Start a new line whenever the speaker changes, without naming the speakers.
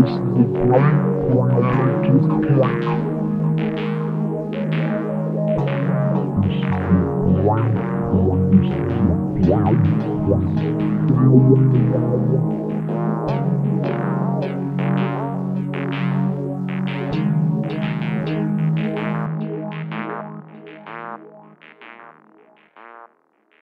is the bright brightest black. This is the bright brightest black.